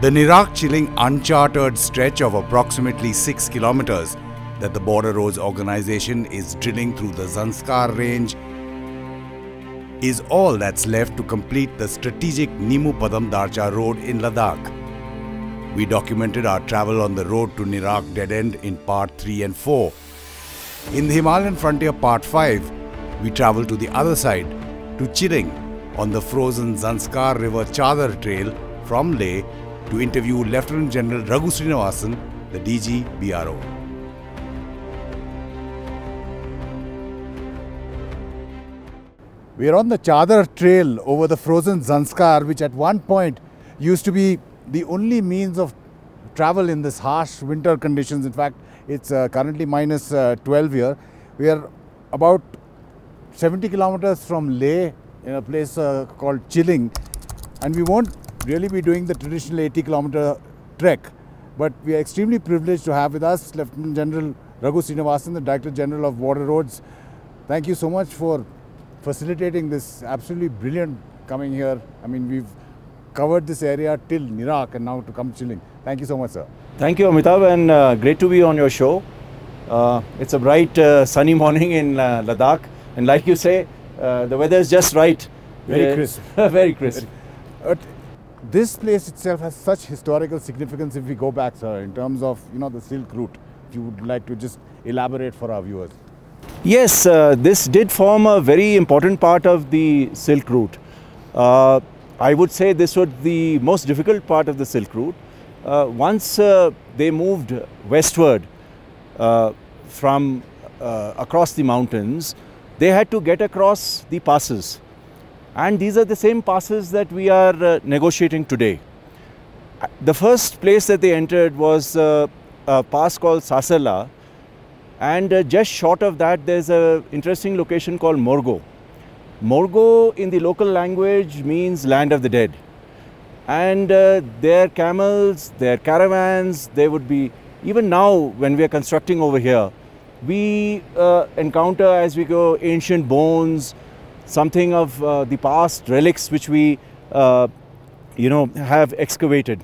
The Nirak Chiling uncharted stretch of approximately 6 kilometers that the Border Roads organization is drilling through the Zanskar range is all that's left to complete the strategic Nimmu Padam Darcha road in Ladakh. We documented our travel on the road to Nirak dead end in part 3 and 4. In the Himalayan frontier part 5, we travel to the other side to Chiling on the frozen Zanskar River Chadar trail from Leh to interview Lieutenant General Raghu Srinivasan, the DG BRO. We are on the Chadar trail over the frozen Zanskar, which at one point used to be the only means of travel in this harsh winter conditions. In fact, it's uh, currently minus, uh, 12 here. We are about 70 kilometers from Leh in a place uh, called Chiling, and we won't really be doing the traditional 80 kilometer trek. But we are extremely privileged to have with us Lieutenant General Raghu Srinivasan, the Director General of Border Roads. Thank you so much for facilitating this absolutely brilliant coming here. I mean, we've covered this area till Nerak and now to come Chiling. Thank you so much, sir. Thank you, Amitabh, and uh, great to be on your show. Uh, it's a bright, uh, sunny morning in uh, Ladakh, and like you say, uh, the weather is just right. Very crisp. very crisp. But this place itself has such historical significance if we go back, sir, in terms of, you know, the Silk Route. If you would like to just elaborate for our viewers. Yes, uh, this did form a very important part of the Silk Route. Uh, I would say this was the most difficult part of the Silk Route. Uh, once uh, they moved westward uh, from uh, across the mountains, they had to get across the passes. And these are the same passes that we are uh, negotiating today. Uh, The first place that they entered was uh, a pass called Sasala, and uh, just short of that, there's a interesting location called Morgo. Morgo in the local language means land of the dead. And uh, their camels, their caravans, they would be, even now when we are constructing over here, we uh, encounter as we go ancient bones, something of uh, the past relics which we, uh, you know, have excavated.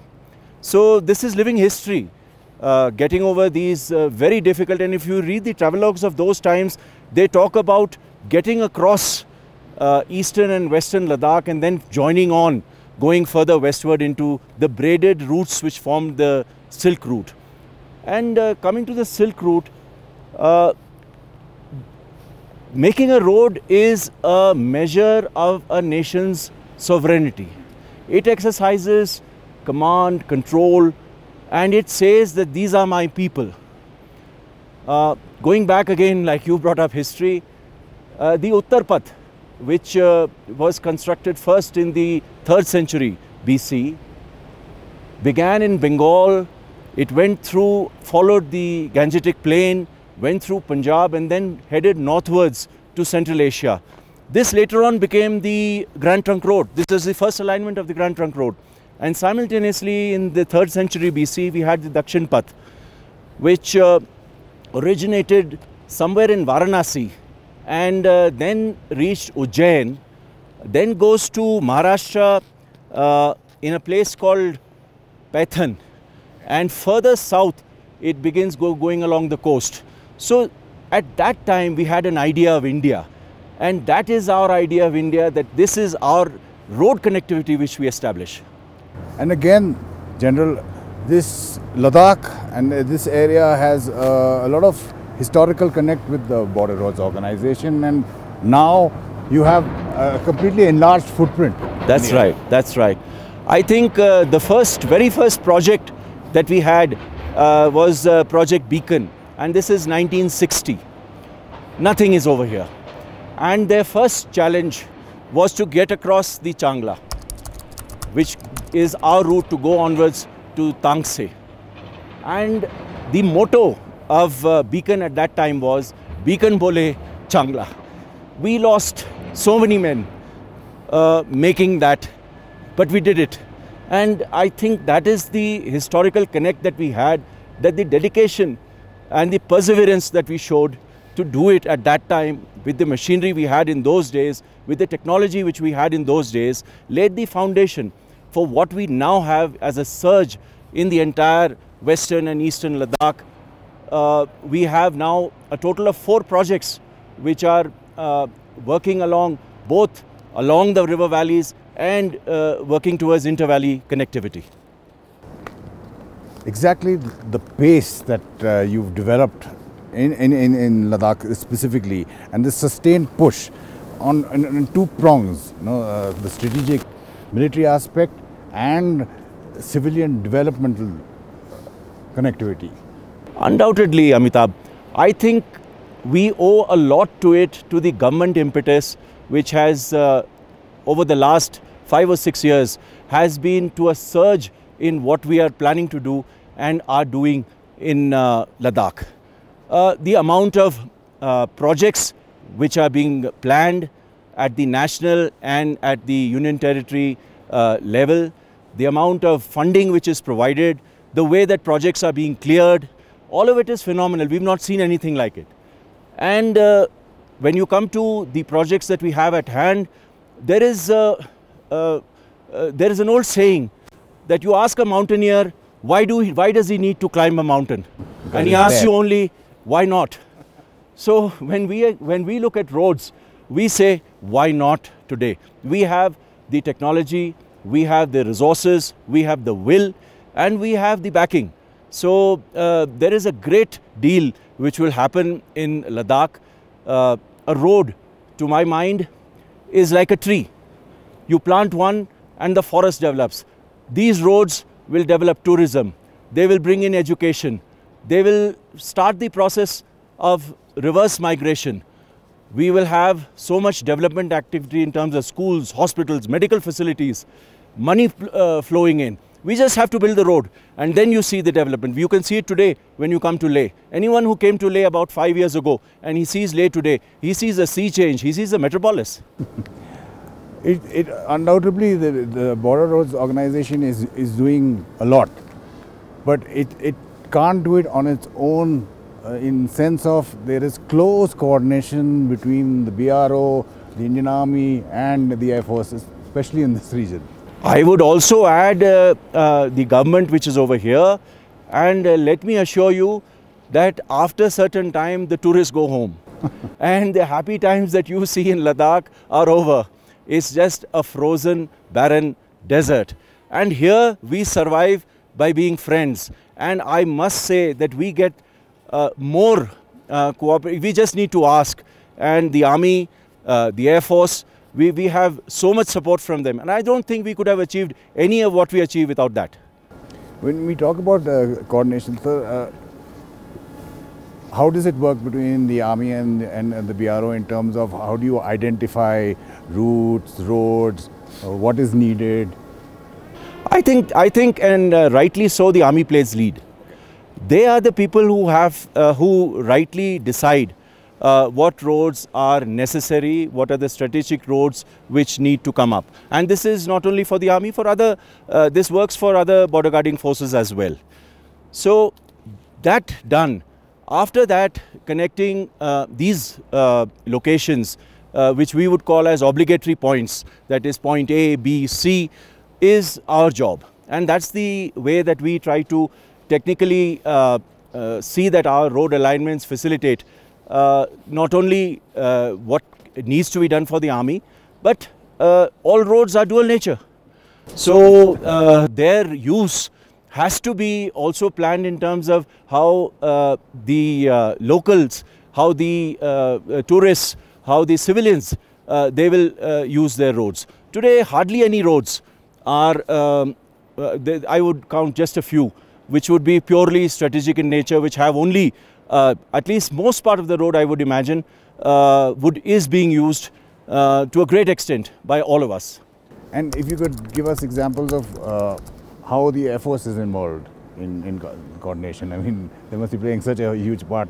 So this is living history, uh, getting over these uh, very difficult. And if you read the travelogues of those times, they talk about getting across uh, eastern and western Ladakh and then joining on, going further westward into the braided routes which formed the Silk Route. And coming to the Silk Route, uh, making a road is a measure of a nation's sovereignty. It exercises command, control, and it says that these are my people. Uh, going back again, like you brought up history, uh, the Uttar Path, which uh, was constructed first in the 3rd century BC, began in Bengal. It went through, followed the Gangetic Plain, went through Punjab, and then headed northwards to Central Asia. This later on became the Grand Trunk Road. This is the first alignment of the Grand Trunk Road. And simultaneously, in the 3rd century BC, we had the Dakshin Path, which uh, originated somewhere in Varanasi and uh, then reached Ujjain, then goes to Maharashtra uh, in a place called Paithan, and further south it begins go, going along the coast. So at that time we had an idea of India, and that is our idea of India that this is our road connectivity which we establish. And again, General, this Ladakh and this area has uh, a lot of historical connect with the Border Roads organization, and now you have a completely enlarged footprint. That's right. That's right. I think uh, the first, very first project that we had uh, was uh, Project Beacon, and this is 1960. Nothing is over here. And their first challenge was to get across the Changla, which is our route to go onwards to Tangse. And the motto of uh, Beacon at that time was Beacon Bole Changla. We lost so many men uh, making that, but we did it. And I think that is the historical connect that we had, that the dedication and the perseverance that we showed to do it at that time with the machinery we had in those days, with the technology which we had in those days, laid the foundation for what we now have as a surge in the entire western and eastern Ladakh. Uh, we have now a total of four projects which are uh, working along both along the river valleys and uh, working towards inter-valley connectivity. Exactly the pace that uh, you've developed in, in, in, in Ladakh specifically and the sustained push on, on, two prongs, you know, uh, the strategic military aspect and civilian developmental connectivity. Undoubtedly, Amitabh. I think we owe a lot to it to the government impetus which has uh, over the last five or six years has been to a surge in what we are planning to do and are doing in uh, Ladakh. Uh, the amount of uh, projects which are being planned at the national and at the union territory uh, level, the amount of funding which is provided, the way that projects are being cleared, all of it is phenomenal. We've not seen anything like it. And uh, when you come to the projects that we have at hand, there is, there is an old saying that you ask a mountaineer, why, do he, why does he need to climb a mountain? Because and he asks you only, why not? So when we, when we look at roads, we say, why not today? We have the technology, we have the resources, we have the will, and we have the backing. So uh, there is a great deal which will happen in Ladakh. Uh, a road, to my mind, is like a tree. You plant one and the forest develops. These roads will develop tourism. They will bring in education. They will start the process of reverse migration. We will have so much development activity in terms of schools, hospitals, medical facilities, money uh, flowing in. We just have to build the road and then you see the development. You can see it today when you come to Leh. Anyone who came to Leh about five years ago and he sees Leh today, he sees a sea change, he sees a metropolis. It, it undoubtedly the, the Border Roads organization is, is doing a lot, but it, it can't do it on its own uh, in sense of there is close coordination between the BRO, the Indian Army and the Air Force, especially in this region. I would also add uh, uh, the government which is over here and uh, let me assure you that after certain time the tourists go home and the happy times that you see in Ladakh are over. It's just a frozen barren desert and here we survive by being friends and I must say that we get uh, more uh, cooperation. We just need to ask and the army, uh, the air force, we, we have so much support from them and I don't think we could have achieved any of what we achieved without that. When we talk about coordination, sir, uh, how does it work between the army and, and, and the BRO in terms of how do you identify routes, roads, uh, what is needed? I think, I think and uh, rightly so, the army plays lead. They are the people who have, uh, who rightly decide uh, what roads are necessary, what are the strategic roads which need to come up. And this is not only for the army, for other, uh, this works for other border guarding forces as well. So that done, after that connecting uh, these uh, locations, uh, which we would call as obligatory points, that is point A, B, C, is our job. And that's the way that we try to technically uh, uh, see that our road alignments facilitate uh, not only what needs to be done for the army, but all roads are dual nature. So their use has to be also planned in terms of how uh, the uh, locals, how the uh, uh, tourists, how the civilians, uh, they will uh, use their roads. Today, hardly any roads are, um, they, I would count just a few, which would be purely strategic in nature, which have only, at least most part of the road, I would imagine, would, is being used to a great extent by all of us. And if you could give us examples of how the Air Force is involved in, in co- coordination. I mean, they must be playing such a huge part.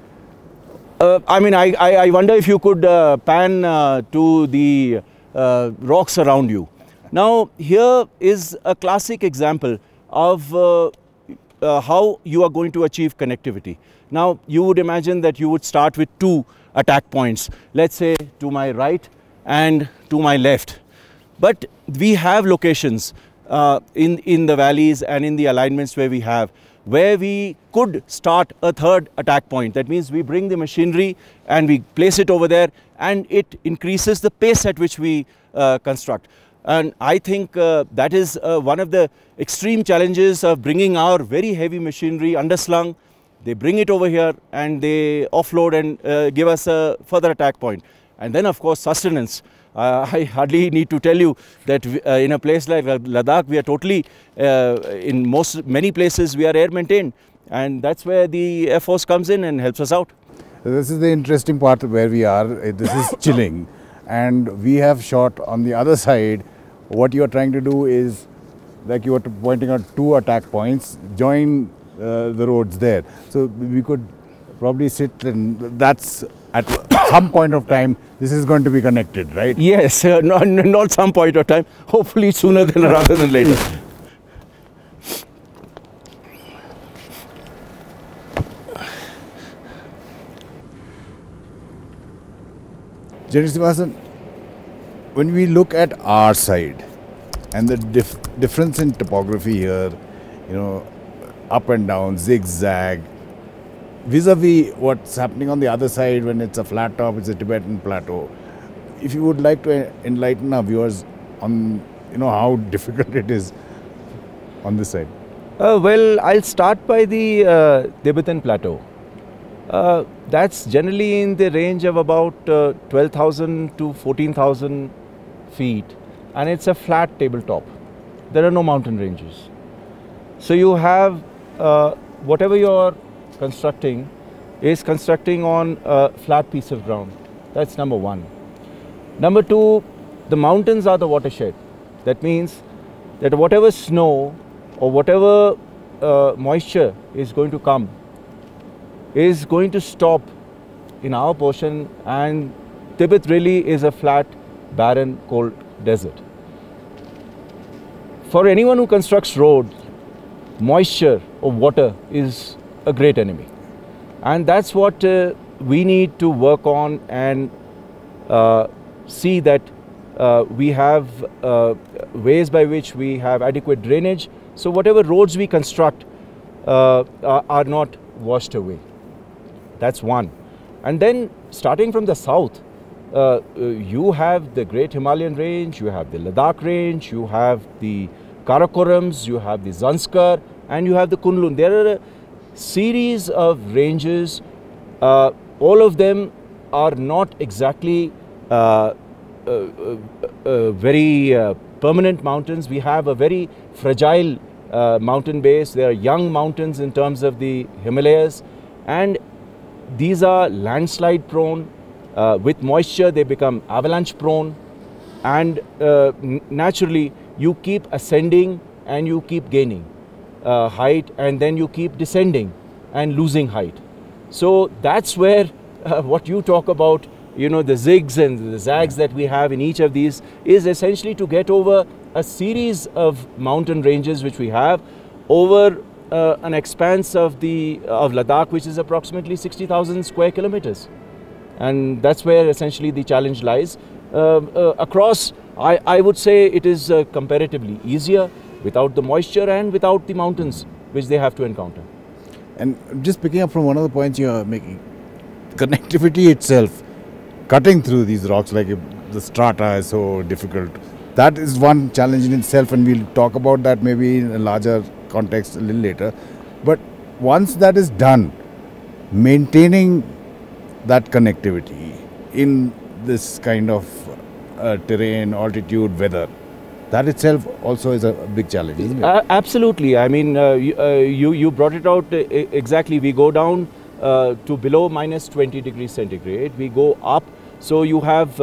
Uh, I mean, I, I, I wonder if you could uh, pan uh, to the uh, rocks around you. Now, here is a classic example of uh, uh, how you are going to achieve connectivity. Now, you would imagine that you would start with two attack points, let's say to my right and to my left. But we have locations uh, in, in the valleys and in the alignments where we have, where we could start a third attack point. That means we bring the machinery and we place it over there and it increases the pace at which we uh, construct. And I think uh, that is uh, one of the extreme challenges of bringing our very heavy machinery underslung. They bring it over here and they offload and uh, give us a further attack point. And then, of course, sustenance. Uh, I hardly need to tell you that uh, in a place like Ladakh, we are totally, uh, in most many places, we are air maintained. And that's where the Air Force comes in and helps us out. This is the interesting part where we are. This is Chiling. And we have shot on the other side what you are trying to do is, like you were pointing out two attack points, join uh, the roads there. So we could probably sit and that's at some point of time this is going to be connected, right? Yes, uh, not, not some point of time, hopefully sooner than rather than later. Jenny when we look at our side, and the dif difference in topography here, you know, up and down, zigzag, vis-a-vis -vis what's happening on the other side when it's a flat top, it's a Tibetan plateau. If you would like to enlighten our viewers on, you know, how difficult it is on this side. Uh, well, I'll start by the uh, Tibetan plateau. Uh, that's generally in the range of about uh, 12,000 to 14,000 feet and it's a flat tabletop. There are no mountain ranges. So you have uh, whatever you're constructing is constructing on a flat piece of ground. That's number one. Number two, the mountains are the watershed. That means that whatever snow or whatever uh, moisture is going to come is going to stop in our portion and Tibet really is a flat, barren, cold desert for anyone who constructs road, moisture or water is a great enemy. And that's what uh, we need to work on and uh, see that uh, we have uh, ways by which we have adequate drainage. So whatever roads we construct uh, are not washed away. That's one. And then starting from the south, uh, you have the Great Himalayan Range, you have the Ladakh Range, you have the Karakorams, you have the Zanskar, and you have the Kunlun. There are series of ranges. Uh, all of them are not exactly uh, uh, uh, uh very permanent mountains. We have a very fragile mountain base. They are young mountains in terms of the Himalayas, and these are landslide prone. with moisture, they become avalanche prone, and naturally, you keep ascending and you keep gaining uh, height and then you keep descending and losing height. So that's where uh, what you talk about, you know, the zigs and the zags that we have in each of these is essentially to get over a series of mountain ranges which we have over uh, an expanse of the of Ladakh which is approximately 60,000 square kilometers. And that's where essentially the challenge lies. Uh, uh, across I, I would say it is uh, comparatively easier without the moisture and without the mountains which they have to encounter. And just picking up from one of the points you are making, connectivity itself, cutting through these rocks like the strata is so difficult. That is one challenge in itself, and we'll talk about that maybe in a larger context a little later. But once that is done, maintaining that connectivity in this kind of uh, terrain, altitude, weather. That itself also is a big challenge, isn't it? Uh, absolutely. I mean, uh, you, uh, you, you brought it out uh, exactly. We go down uh, to below minus 20 degrees centigrade. We go up. So you have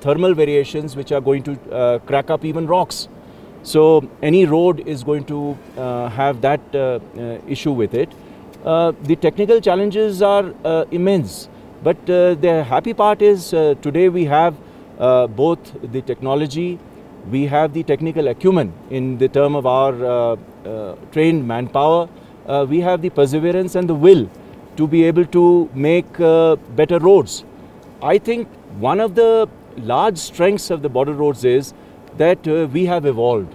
thermal variations which are going to crack up even rocks. So any road is going to have that issue with it. the technical challenges are immense. But the happy part is today we have uh, both the technology, we have the technical acumen in the term of our uh, uh, trained manpower, we have the perseverance and the will to be able to make better roads I think one of the large strengths of the border roads is that uh, we have evolved.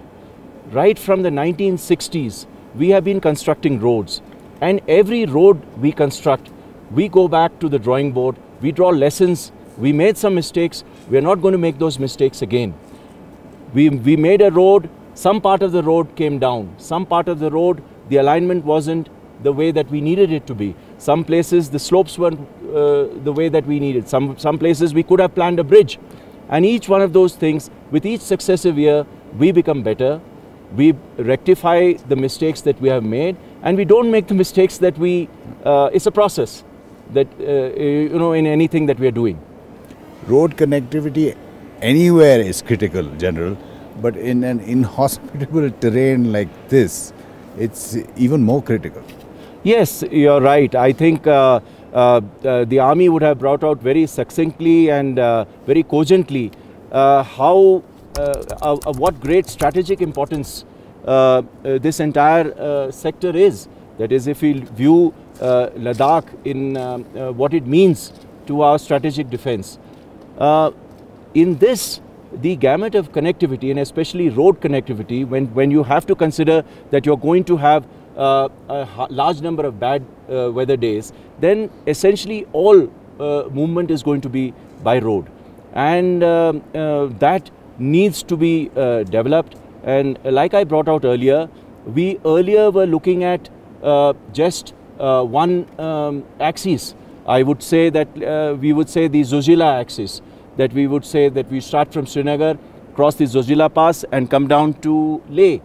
Right from the 1960s, we have been constructing roads. And every road we construct, we go back to the drawing board, we draw lessons, we made some mistakes, we are not going to make those mistakes again. We, we made a road, some part of the road came down, some part of the road, the alignment wasn't the way that we needed it to be. Some places the slopes weren't uh, the way that we needed. Some, some places we could have planned a bridge. And each one of those things, with each successive year, we become better, we rectify the mistakes that we have made, and we don't make the mistakes that we, uh, it's a process that, uh, you know, in anything that we are doing. Road connectivity anywhere is critical, General, but in an inhospitable terrain like this, it's even more critical. Yes, you're right. I think uh, uh, uh, the army would have brought out very succinctly and uh, very cogently uh, how uh, what great strategic importance this entire sector is. That is, if we view Ladakh in what it means to our strategic defense. In this, the gamut of connectivity and especially road connectivity, when, when you have to consider that you're going to have uh, a large number of bad uh, weather days, then essentially all uh, movement is going to be by road. And um, uh, that needs to be uh, developed. And like I brought out earlier, we earlier were looking at uh, just one um, axis. I would say that we would say the Zojila axis, that we would say that we start from Srinagar, cross the Zojila Pass and come down to Leh.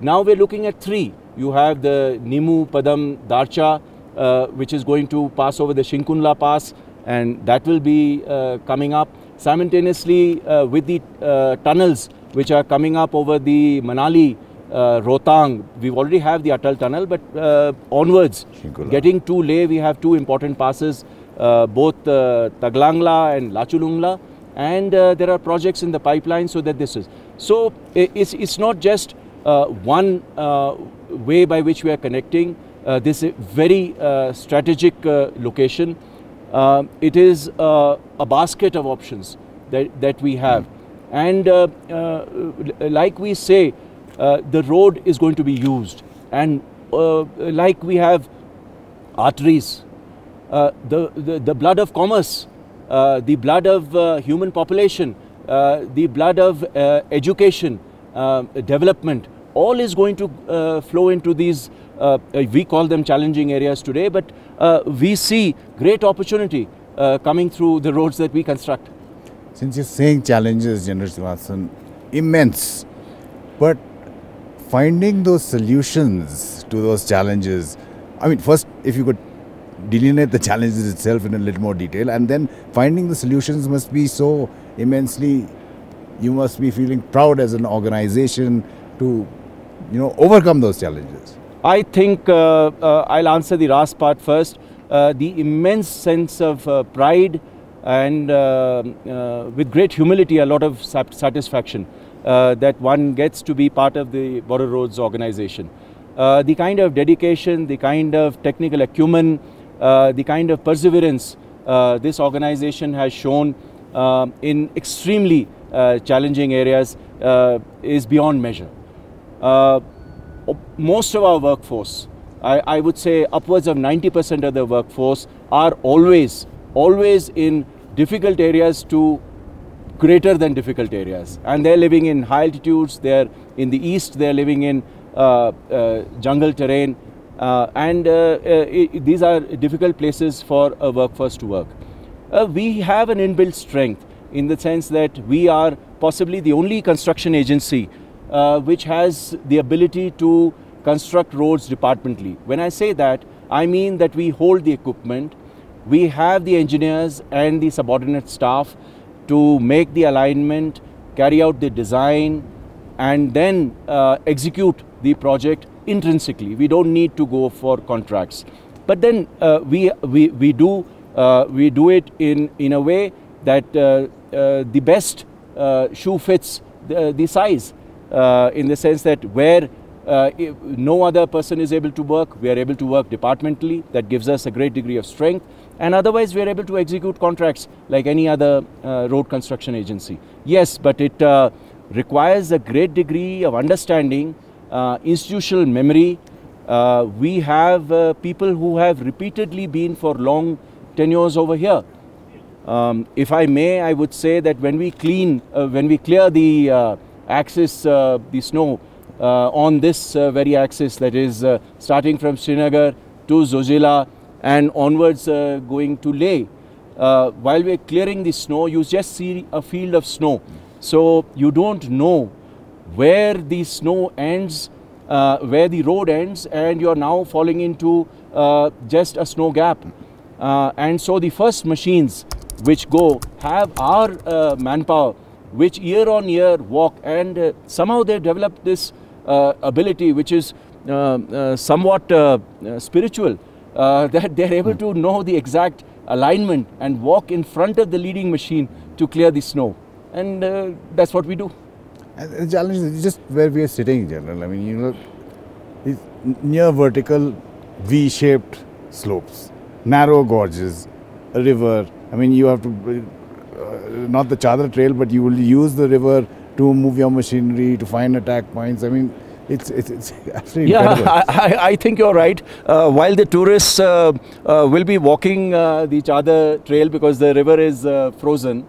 Now we're looking at three. You have the Nimmu Padam Darcha, uh, which is going to pass over the Shinkunla Pass, and that will be uh, coming up simultaneously uh, with the uh, tunnels which are coming up over the Manali. Uh, Rohtang, we already have the Atal tunnel, but uh, onwards, Shinkula. getting to Leh, we have two important passes, both Taglangla and Lachulungla, and there are projects in the pipeline so that this is. So it's, it's not just one way by which we are connecting uh, this very uh, strategic uh, location. Uh, it is uh, a basket of options that, that we have. And uh, like we say, the road is going to be used. And like we have arteries, the, the, the, blood of commerce, the blood of human population, the blood of education, development, all is going to uh, flow into these, uh, we call them challenging areas today, but uh, we see great opportunity uh, coming through the roads that we construct. Since you're saying challenges, General Srinivasan, immense, but finding those solutions to those challenges, I mean, first, if you could delineate the challenges itself in a little more detail, and then finding the solutions must be so immensely, you must be feeling proud as an organization to you know, overcome those challenges? I think uh, uh, I'll answer the last part first. Uh, the immense sense of uh, pride and uh, uh, with great humility, a lot of satisfaction that one gets to be part of the Border Roads organization. the kind of dedication, the kind of technical acumen, the kind of perseverance this organization has shown in extremely challenging areas is beyond measure uh, most of our workforce, I, I would say upwards of 90% of the workforce are always, always in difficult areas to greater than difficult areas. And they're living in high altitudes, they're in the east, they're living in uh, uh, jungle terrain. Uh, and uh, uh, these are difficult places for a workforce to work. We have an inbuilt strength in the sense that we are possibly the only construction agency which has the ability to construct roads departmentally. When I say that, I mean that we hold the equipment, we have the engineers and the subordinate staff to make the alignment, carry out the design, and then uh, execute the project intrinsically. We don't need to go for contracts. But then uh, we, we, we, do, uh, we do it in, in a way that uh, uh, the best shoe fits the, the size uh, in the sense that where uh, no other person is able to work, we are able to work departmentally. That gives us a great degree of strength. and otherwise we are able to execute contracts like any other uh, road construction agency. Yes, but it uh, requires a great degree of understanding, uh, institutional memory. Uh, we have uh, people who have repeatedly been for long tenures over here. Um, if I may, I would say that when we clean, uh, when we clear the axis, the snow on this very axis, that is starting from Srinagar to Zojila, and onwards uh, going to Leh. Uh, while we're clearing the snow, you just see a field of snow. So you don't know where the snow ends, uh, where the road ends, and you're now falling into uh, just a snow gap. Uh, and so the first machines which go have our uh, manpower, which year on year walk, and somehow they develop this ability, which is somewhat spiritual uh, that they're able to know the exact alignment and walk in front of the leading machine to clear the snow. And uh, that's what we do. And the challenge is just where we are sitting, General. I mean, you know, it's near vertical, V-shaped slopes, narrow gorges, a river. I mean, you have to, uh, not the Chadar Trail, but you will use the river to move your machinery, to find attack points. I mean, it's, it's, it's absolutely yeah, incredible. I, I think you're right. Uh, while the tourists uh, uh, will be walking uh, the Chadar trail because the river is uh, frozen,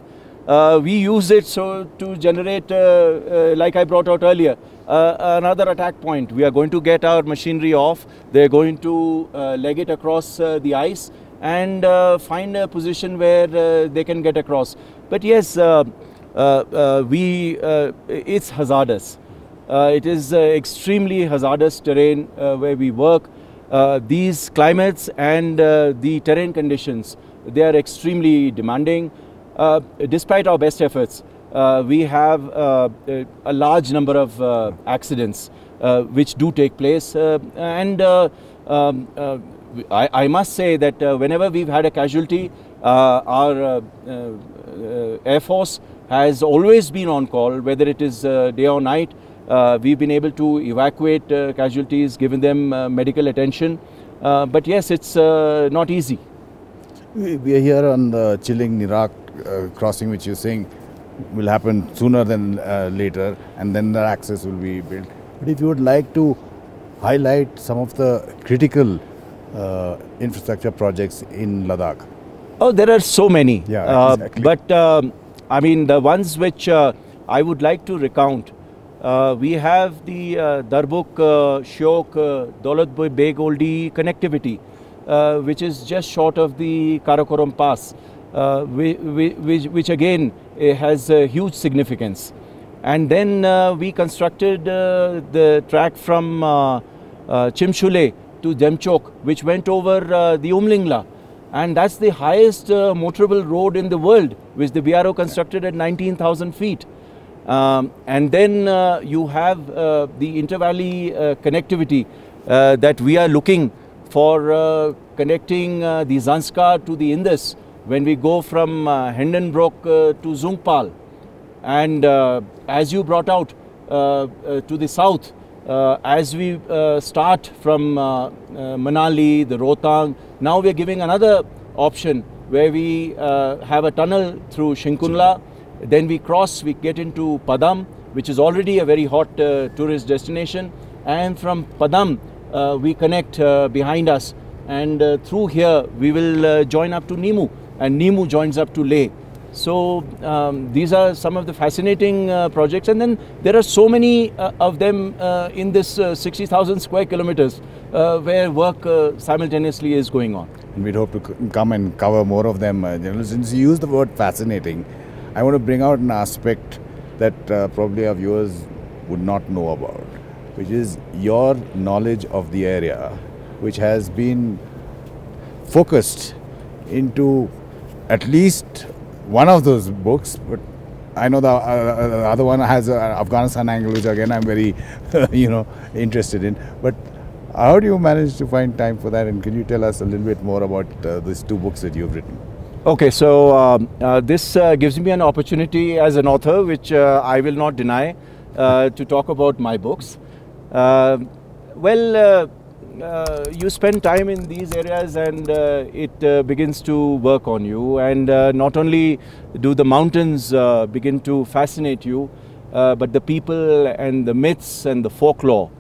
uh, we use it so to generate, uh, uh, like I brought out earlier, uh, another attack point. We are going to get our machinery off. They're going to leg it across the ice and find a position where they can get across. But yes, we it's hazardous. Uh, it is uh, extremely hazardous terrain uh, where we work. these climates and the terrain conditions, they are extremely demanding. Despite our best efforts, we have a large number of accidents which do take place and um, I, I, must say that uh, whenever we've had a casualty, uh, our uh, Air Force has always been on call, whether it is day or night. Uh, we've been able to evacuate uh, casualties, given them uh, medical attention. but yes, it's not easy. We are here on the Chiling Nirak crossing, which you're saying will happen sooner than later, and then the access will be built. But if you would like to highlight some of the critical uh, infrastructure projects in Ladakh? Oh, there are so many. Yeah, uh, exactly. But um, I mean, the ones which uh, I would like to recount uh, we have the uh, Darbuk, uh, Shyok, uh, Daulatboi Beg Oldi connectivity, uh, which is just short of the Karakoram Pass, uh, which, which, again uh, has huge significance. And then we constructed the track from Chimshule to Demchok, which went over the Umlingla. And that's the highest motorable road in the world, which the BRO constructed at 19,000 feet. Um, and then uh, you have uh, the intervalley uh, connectivity uh, that we are looking for uh, connecting uh, the Zanskar to the Indus when we go from uh, Hindenburg to Zungpal. And as you brought out to the south, as we start from Manali, the Rohtang, now we are giving another option where we have a tunnel through Shinkunla then we cross, we get into Padam, which is already a very hot uh, tourist destination. And from Padam, uh, we connect uh, behind us. And uh, through here, we will uh, join up to Nimmu. And Nimmu joins up to Leh. So um, these are some of the fascinating uh, projects. And then there are so many of them in this 60,000 square kilometers where work simultaneously is going on. And we'd hope to come and cover more of them. since you use the word fascinating, I want to bring out an aspect that uh, probably our viewers would not know about, which is your knowledge of the area, which has been focused into at least one of those books, but I know the uh, uh other one has an Afghanistan angle, which again I'm very, you know, interested in. But how do you manage to find time for that? And can you tell us a little bit more about uh, these two books that you've written? Okay, so um, uh, this uh, gives me an opportunity as an author, which uh, I will not deny, uh, to talk about my books. Uh, well, uh, you spend time in these areas and uh, it uh, begins to work on you. And uh, not only do the mountains uh, begin to fascinate you, uh, but the people and the myths and the folklore.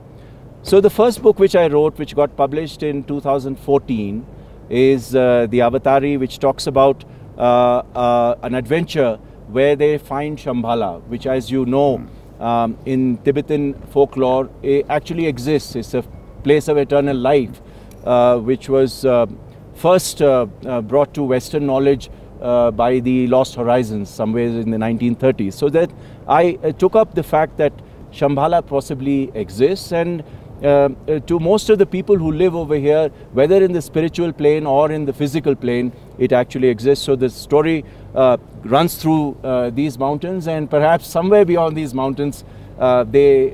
So, the first book which I wrote, which got published in 2014, is The Avatari, which talks about an adventure where they find Shambhala, which, as you know, um, in Tibetan folklore, actually exists. It's a place of eternal life, uh, which was uh, first uh, brought to Western knowledge by the Lost Horizons somewhere in the 1930s. So that I took up the fact that Shambhala possibly exists and uh, to most of the people who live over here, whether in the spiritual plane or in the physical plane, it actually exists. So the story uh, runs through uh, these mountains, and perhaps somewhere beyond these mountains, they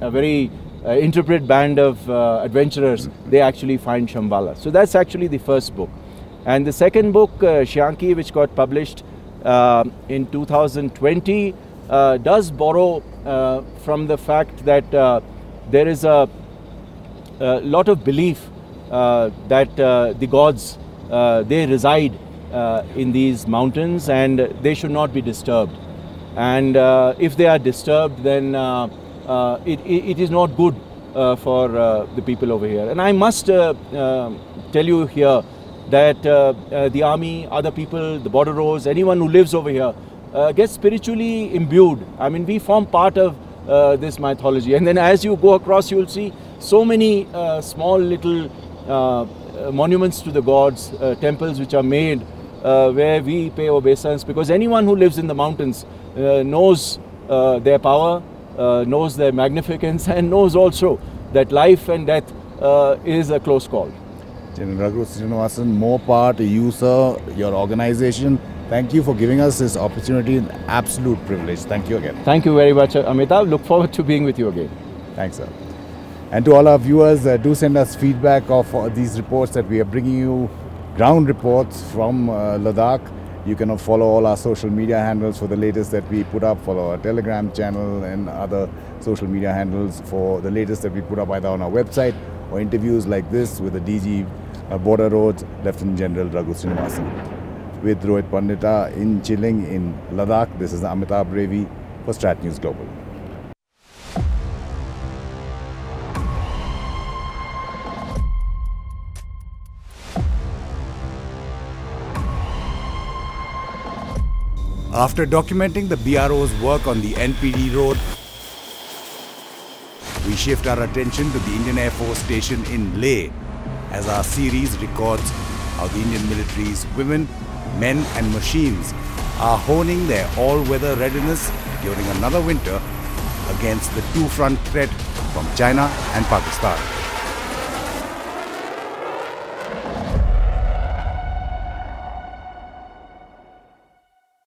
a very uh, interpret band of uh, adventurers, they actually find Shambhala. So that's actually the first book. And the second book, uh, Shyanki, which got published uh, in 2020, uh, does borrow uh, from the fact that uh, there is a, a, lot of belief that the gods, they reside in these mountains and they should not be disturbed. And if they are disturbed, then it, it is not good uh, for uh, the people over here. And I must tell you here that the army, other people, the Border Roads, anyone who lives over here, gets spiritually imbued. I mean, we form part of uh, this mythology. And then as you go across, you will see so many uh, small little uh, monuments to the gods, temples which are made where we pay obeisance because anyone who lives in the mountains knows their power, uh, knows their magnificence and knows also that life and death uh, is a close call. General Raghu Srinivasan, more part, you sir, your organization, thank you for giving us this opportunity, an absolute privilege. Thank you again. Thank you very much, Amitabh. Look forward to being with you again. Thanks, sir. And to all our viewers, uh, do send us feedback of uh, these reports that we are bringing you, ground reports from uh, Ladakh. You can follow all our social media handles for the latest that we put up, follow our Telegram channel and other social media handles for the latest that we put up either on our website or interviews like this with the DG uh, Border Roads, Lieutenant General Raghu Srinivasan. With Rohit Pandita in Chiling in Ladakh, this is Amitabh Revi for StratNews Global. After documenting the BRO's work on the NPD road, we shift our attention to the Indian Air Force station in Leh as our series records how the Indian military's women, men and machines are honing their all-weather readiness during another winter against the two-front threat from China and Pakistan.